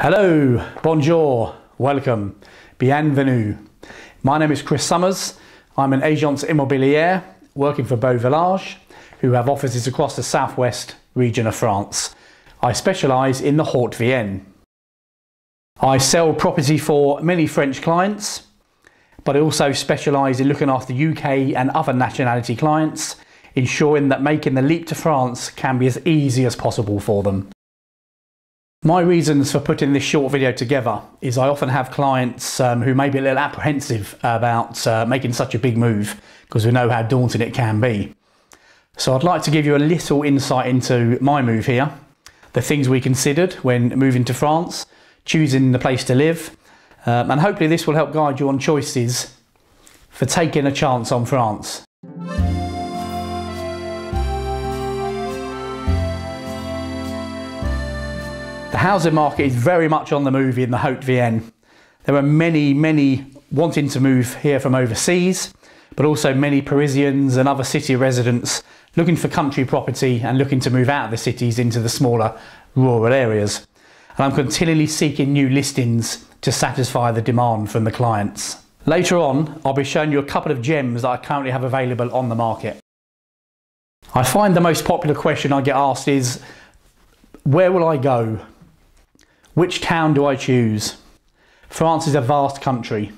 Hello, bonjour, welcome, bienvenue. My name is Chris Summers. I'm an agence immobilière working for Beau Village, who have offices across the southwest region of France. I specialise in the Haute Vienne. I sell property for many French clients, but I also specialise in looking after UK and other nationality clients, ensuring that making the leap to France can be as easy as possible for them. My reasons for putting this short video together is I often have clients um, who may be a little apprehensive about uh, making such a big move because we know how daunting it can be. So I'd like to give you a little insight into my move here, the things we considered when moving to France, choosing the place to live, um, and hopefully this will help guide you on choices for taking a chance on France. The housing market is very much on the move in the Haute Vienne. There are many, many wanting to move here from overseas, but also many Parisians and other city residents looking for country property and looking to move out of the cities into the smaller rural areas. And I'm continually seeking new listings to satisfy the demand from the clients. Later on, I'll be showing you a couple of gems that I currently have available on the market. I find the most popular question I get asked is, where will I go? Which town do I choose? France is a vast country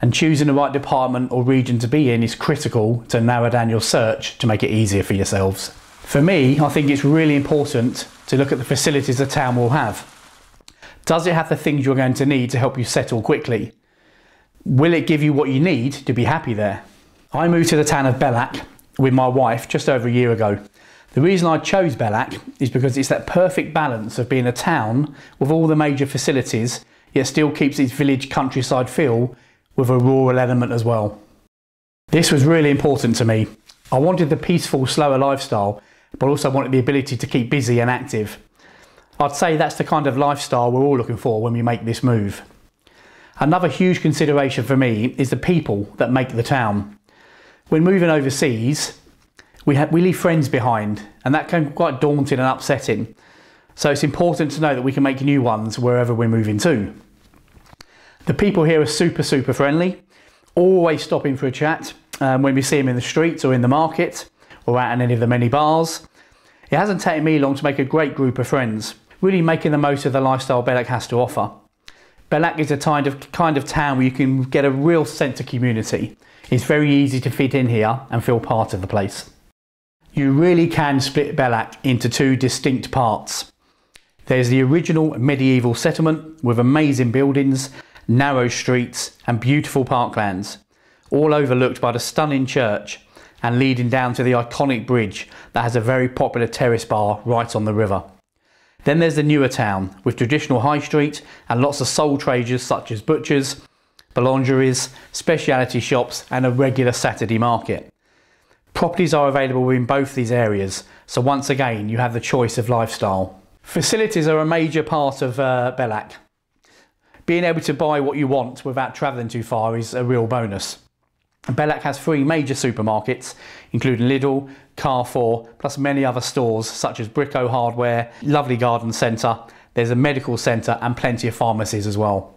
and choosing the right department or region to be in is critical to narrow down your search to make it easier for yourselves. For me, I think it's really important to look at the facilities the town will have. Does it have the things you're going to need to help you settle quickly? Will it give you what you need to be happy there? I moved to the town of Bellac with my wife just over a year ago the reason I chose Bellac is because it's that perfect balance of being a town with all the major facilities, yet still keeps its village countryside feel with a rural element as well. This was really important to me. I wanted the peaceful, slower lifestyle, but also wanted the ability to keep busy and active. I'd say that's the kind of lifestyle we're all looking for when we make this move. Another huge consideration for me is the people that make the town. When moving overseas, we, have, we leave friends behind, and that can be quite daunting and upsetting. So it's important to know that we can make new ones wherever we're moving to. The people here are super, super friendly, always stopping for a chat um, when we see them in the streets or in the market or out in any of the many bars. It hasn't taken me long to make a great group of friends, really making the most of the lifestyle Bellac has to offer. Bellac is a kind of, kind of town where you can get a real sense of community. It's very easy to fit in here and feel part of the place. You really can split Bellac into two distinct parts. There's the original medieval settlement with amazing buildings, narrow streets and beautiful parklands, all overlooked by the stunning church and leading down to the iconic bridge that has a very popular terrace bar right on the river. Then there's the newer town with traditional high street and lots of sole traders such as butchers, boulangeries, speciality shops and a regular Saturday market. Properties are available in both these areas, so once again you have the choice of lifestyle. Facilities are a major part of uh. Being able to buy what you want without travelling too far is a real bonus. Bellac has three major supermarkets, including Lidl, Carrefour, plus many other stores such as Brico Hardware, Lovely Garden Centre, there's a medical centre and plenty of pharmacies as well.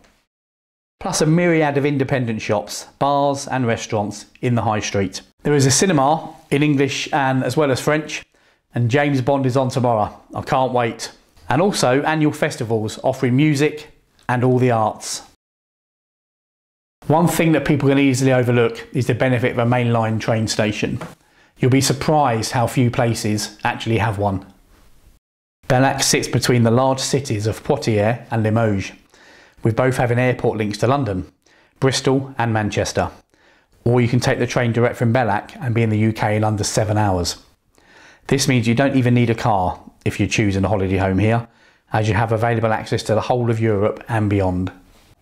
Plus a myriad of independent shops, bars and restaurants in the high street. There is a cinema in English and as well as French, and James Bond is on tomorrow. I can't wait. And also annual festivals offering music and all the arts. One thing that people can easily overlook is the benefit of a mainline train station. You'll be surprised how few places actually have one. Bellac sits between the large cities of Poitiers and Limoges, with both having airport links to London, Bristol and Manchester or you can take the train direct from Bellac and be in the UK in under seven hours. This means you don't even need a car if you're choosing a holiday home here, as you have available access to the whole of Europe and beyond.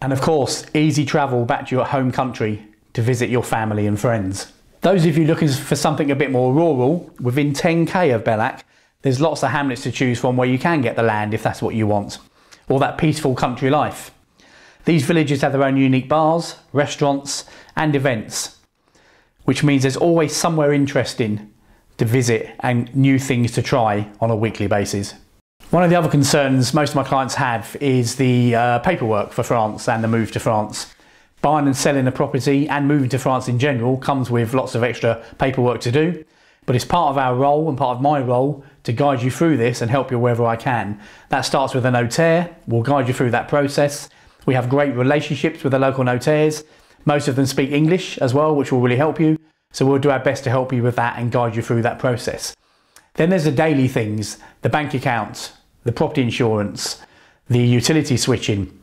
And of course, easy travel back to your home country to visit your family and friends. Those of you looking for something a bit more rural, within 10k of Bellac, there's lots of hamlets to choose from where you can get the land if that's what you want, or that peaceful country life. These villages have their own unique bars, restaurants, and events, which means there's always somewhere interesting to visit and new things to try on a weekly basis. One of the other concerns most of my clients have is the uh, paperwork for France and the move to France. Buying and selling a property and moving to France in general comes with lots of extra paperwork to do, but it's part of our role and part of my role to guide you through this and help you wherever I can. That starts with a notaire, we'll guide you through that process. We have great relationships with the local notaires. Most of them speak English as well, which will really help you. So we'll do our best to help you with that and guide you through that process. Then there's the daily things, the bank account, the property insurance, the utility switching.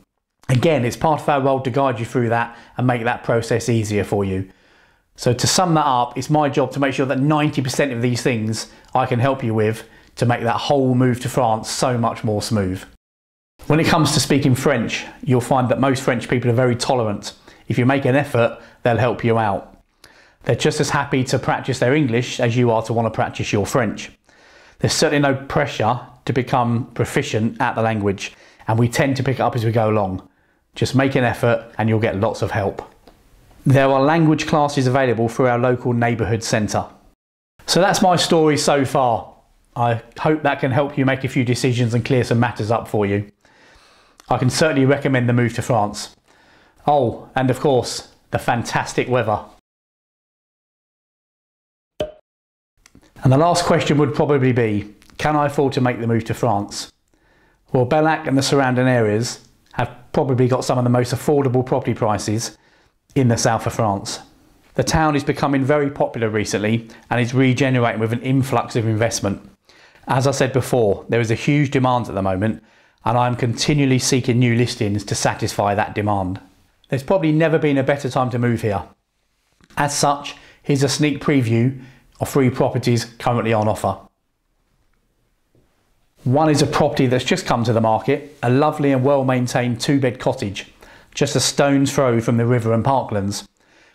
Again, it's part of our role to guide you through that and make that process easier for you. So to sum that up, it's my job to make sure that 90% of these things I can help you with to make that whole move to France so much more smooth. When it comes to speaking French, you'll find that most French people are very tolerant. If you make an effort, they'll help you out. They're just as happy to practice their English as you are to want to practice your French. There's certainly no pressure to become proficient at the language, and we tend to pick it up as we go along. Just make an effort and you'll get lots of help. There are language classes available through our local neighbourhood centre. So that's my story so far. I hope that can help you make a few decisions and clear some matters up for you. I can certainly recommend the move to France. Oh, and of course, the fantastic weather. And the last question would probably be, can I afford to make the move to France? Well, Bellac and the surrounding areas have probably got some of the most affordable property prices in the south of France. The town is becoming very popular recently and is regenerating with an influx of investment. As I said before, there is a huge demand at the moment and I'm continually seeking new listings to satisfy that demand. There's probably never been a better time to move here. As such, here's a sneak preview of three properties currently on offer. One is a property that's just come to the market, a lovely and well maintained two bed cottage, just a stone's throw from the river and parklands,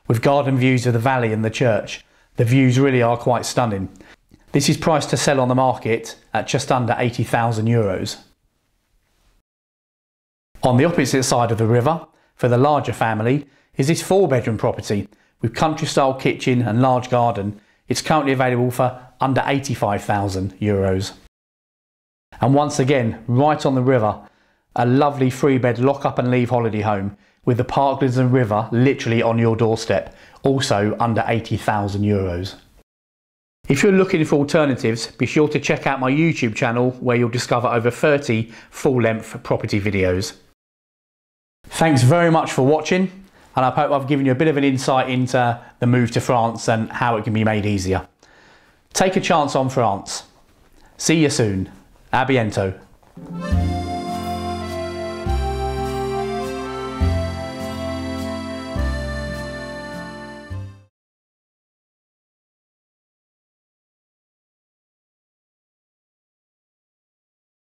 with garden views of the valley and the church. The views really are quite stunning. This is priced to sell on the market at just under 80,000 euros. On the opposite side of the river, for the larger family, is this four bedroom property with country style kitchen and large garden. It's currently available for under 85,000 euros. And once again, right on the river, a lovely three bed lock up and leave holiday home with the parklands and river literally on your doorstep, also under 80,000 euros. If you're looking for alternatives, be sure to check out my YouTube channel where you'll discover over 30 full length property videos. Thanks very much for watching and I hope I've given you a bit of an insight into the move to France and how it can be made easier. Take a chance on France. See you soon. A.